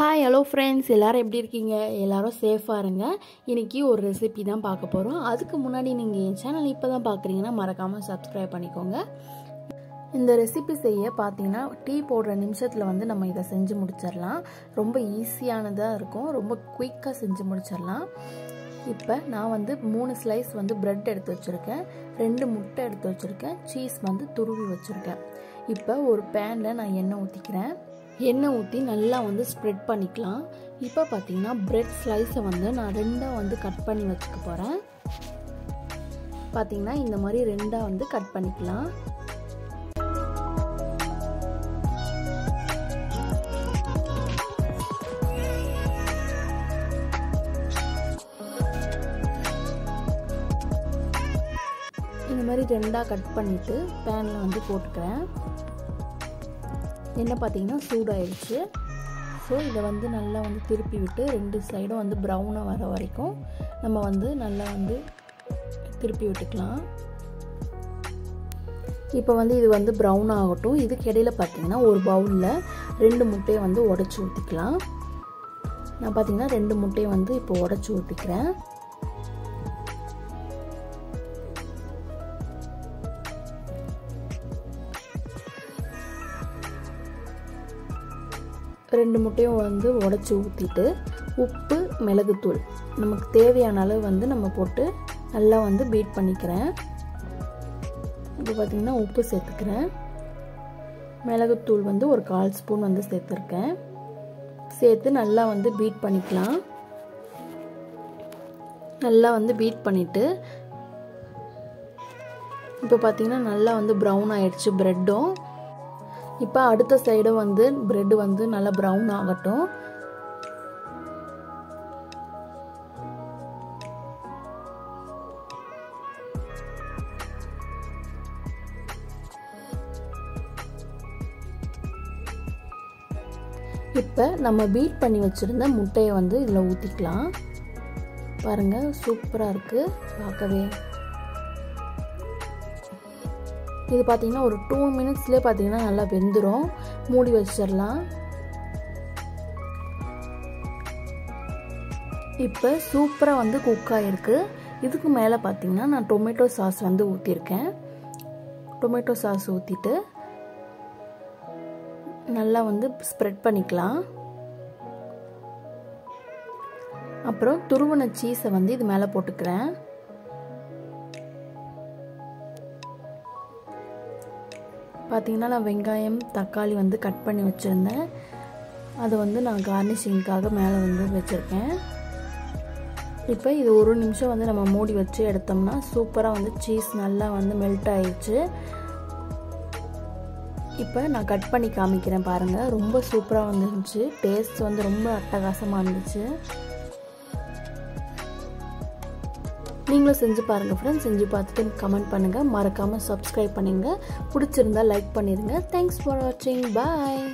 Hi hello friends எல்லோரும் எப்படி இருக்கீங்க? எல்லோரும் சேஃபாக இருங்க. இன்றைக்கி ஒரு ரெசிபி தான் பார்க்க போகிறோம் அதுக்கு முன்னாடி நீங்கள் என் சேனல் இப்போ தான் பார்க்குறீங்கன்னா மறக்காமல் சப்ஸ்கிரைப் பண்ணிக்கோங்க. இந்த ரெசிபி செய்ய பார்த்தீங்கன்னா டீ போடுற நிமிஷத்தில் வந்து நம்ம இதை செஞ்சு முடிச்சிடலாம். ரொம்ப ஈஸியானதாக இருக்கும். ரொம்ப குயிக்காக செஞ்சு முடிச்சிடலாம். இப்போ நான் வந்து மூணு ஸ்லைஸ் வந்து ப்ரெட் எடுத்து வச்சுருக்கேன். ரெண்டு முட்டை எடுத்து வச்சுருக்கேன். சீஸ் வந்து துருவி வச்சுருக்கேன். இப்போ ஒரு பேனில் நான் எண்ணெய் ஊற்றிக்கிறேன் எண்ணெய் ஊற்றி நல்லா வந்து ஸ்ப்ரெட் பண்ணிக்கலாம். இப்போ பார்த்தீங்கன்னா ப்ரெட் ஸ்லைஸை வந்து நான் ரெண்டாக வந்து கட் பண்ணி வச்சுக்க போகிறேன் பார்த்தீங்கன்னா இந்த மாதிரி ரெண்டாக வந்து கட் பண்ணிக்கலாம். இந்த மாதிரி ரெண்டாக கட் பண்ணிவிட்டு பேனில் வந்து போட்டுக்கிறேன். எண்ணெய் பார்த்தீங்கன்னா சூடாயிடுச்சு ஸோ இதை வந்து நல்லா வந்து திருப்பி விட்டு ரெண்டு சைடும் வந்து ப்ரௌனாக வர வரைக்கும் நம்ம வந்து நல்லா வந்து திருப்பி விட்டுக்கலாம். இப்போ வந்து இது வந்து ப்ரௌன் ஆகட்டும். இதுக்கு இடையில் பார்த்தீங்கன்னா ஒரு பவுலில் ரெண்டு முட்டையை வந்து உடச்சி ஊற்றிக்கலாம் நான் பார்த்தீங்கன்னா ரெண்டு முட்டையை வந்து இப்போ உடச்சி ஊற்றிக்கிறேன் ரெண்டு முட்டையும் வந்து உடச்சி ஊற்றிட்டு உப்பு மிளகுத்தூள். நமக்கு தேவையான அளவு வந்து நம்ம போட்டு நல்லா வந்து பீட் பண்ணிக்கிறேன். இப்போ பார்த்திங்கன்னா உப்பு சேர்த்துக்கிறேன். மிளகுத்தூள் வந்து ஒரு கால் ஸ்பூன் வந்து சேர்த்துருக்கேன். சேர்த்து நல்லா வந்து பீட் பண்ணிக்கலாம். நல்லா வந்து பீட் பண்ணிவிட்டு இப்போ பார்த்திங்கன்னா நல்லா வந்து ப்ரௌன் ஆயிடுச்சு ப்ரெட்டும் இப்போ அடுத்த சைடும் வந்து ப்ரெட் வந்து நல்லா ப்ரௌன் ஆகட்டும். இப்போ நம்ம பீட் பண்ணி வச்சுருந்த முட்டையை வந்து இதில் ஊற்றிக்கலாம் பாருங்கள் சூப்பராக இருக்குது பார்க்கவே இது பார்த்தீங்கன்னா ஒரு டூ மினிட்ஸ்லேயே பார்த்தீங்கன்னா நல்லா வெந்துடும் மூடி வச்சிடலாம். இப்போ சூப்பராக வந்து குக் ஆகிருக்கு இதுக்கு மேலே பார்த்தீங்கன்னா நான் டொமேட்டோ சாஸ் வந்து ஊற்றிருக்கேன் டொமேட்டோ சாஸ் ஊற்றிட்டு நல்லா வந்து ஸ்ப்ரெட் பண்ணிக்கலாம். அப்புறம் துருவன சீஸை வந்து இது மேலே போட்டுக்கிறேன். பார்த்தீங்கன்னா நான் வெங்காயம் தக்காளி வந்து கட் பண்ணி வச்சுருந்தேன். அதை வந்து நான் கார்னிஷிங்க்காக மேலே வந்து வச்சுருக்கேன். இப்போ இது ஒரு நிமிஷம் வந்து நம்ம மூடி வச்சு எடுத்தோம்னா சூப்பராக வந்து சீஸ் நல்லா வந்து மெல்ட் ஆயிடுச்சு இப்போ நான் கட் பண்ணி காமிக்கிறேன் பாருங்கள் ரொம்ப சூப்பராக வந்துருந்துச்சு. டேஸ்ட் வந்து ரொம்ப அட்டகாசமாக இருந்துச்சு. நீங்களும் செஞ்சு பாருங்கள் ஃப்ரெண்ட்ஸ் செஞ்சு பார்த்துட்டு கமெண்ட் பண்ணுங்கள் மறக்காமல் சப்ஸ்கிரைப் பண்ணுங்கள் பிடிச்சிருந்தா லைக் பண்ணிடுங்க. தேங்க்ஸ் ஃபார் வாட்சிங் பாய்